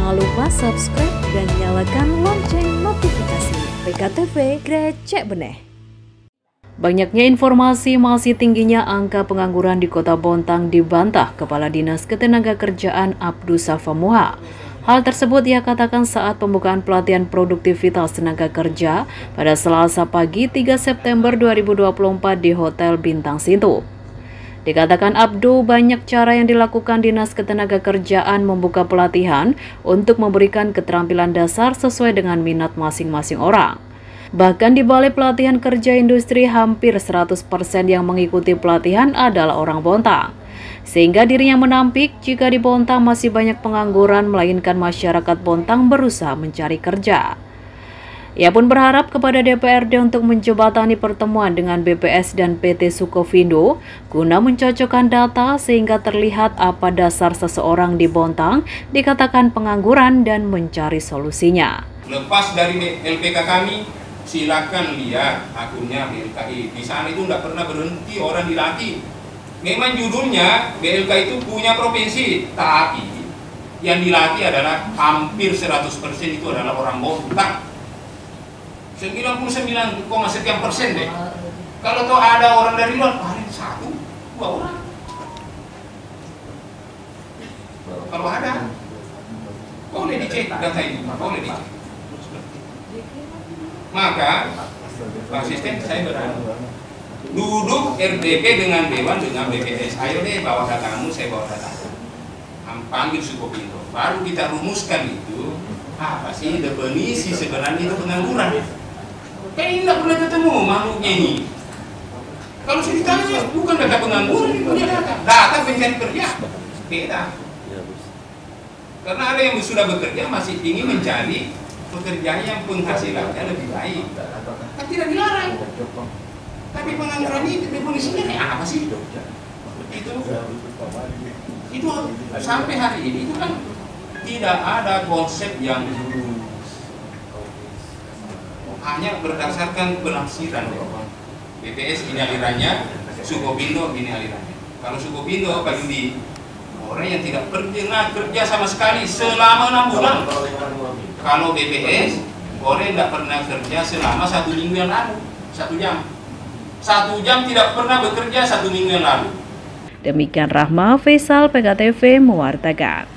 lupa subscribe dan nyalakan lonceng notifikasi. PKTV Grecek Beneh. Banyaknya informasi masih tingginya angka pengangguran di Kota Bontang dibantah Kepala Dinas Ketenagakerjaan Abdus Safamuha. Hal tersebut ia katakan saat pembukaan pelatihan produktivitas tenaga kerja pada Selasa pagi 3 September 2024 di Hotel Bintang Sintu. Dikatakan Abdu, banyak cara yang dilakukan Dinas Ketenagakerjaan membuka pelatihan untuk memberikan keterampilan dasar sesuai dengan minat masing-masing orang. Bahkan di balai pelatihan kerja industri hampir 100% yang mengikuti pelatihan adalah orang Bontang. Sehingga dirinya menampik jika di Bontang masih banyak pengangguran melainkan masyarakat Bontang berusaha mencari kerja. Ia pun berharap kepada DPRD untuk menjembatani pertemuan dengan BPS dan PT Sukovindo guna mencocokkan data sehingga terlihat apa dasar seseorang di Bontang dikatakan pengangguran dan mencari solusinya. Lepas dari LPK kami, silakan lihat akunnya BLKI. Di sana itu tidak pernah berhenti orang dilatih. Memang judulnya BLK itu punya provinsi, tapi yang dilatih adalah hampir 100% itu adalah orang Bontang 99, sekian persen deh. Kalau tuh ada orang dari luar, paling satu, dua orang. Kalau ada, boleh dicek data ini, boleh dicek. Maka, asisten saya berani duduk RDP dengan Dewan dengan BPS. Ayo deh bawa datamu, saya bawa data. Panggil Sukopindo. Baru kita rumuskan itu apa sih definisi sebenarnya itu pengangguran. Kayak tidak pernah ketemu makhluknya ini. Kalau saya ditanya, bukan data pengangguran, ini punya data. Data pencari kerja. Beda. Karena ada yang sudah bekerja masih ingin mencari pekerjaan yang penghasilannya lebih baik. Kan tidak dilarang. Tapi pengangguran ini definisinya kayak apa sih? Itu itu sampai hari ini itu kan tidak ada konsep yang hanya berdasarkan penafsiran BPS ini alirannya, Sukopindo ini alirannya. Kalau Sukopindo paling di orang yang tidak pernah kerja sama sekali selama enam bulan. Kalau BPS orang tidak pernah kerja selama satu minggu yang lalu, satu jam. Satu jam tidak pernah bekerja satu minggu yang lalu. Demikian Rahma Faisal PKTV mewartakan.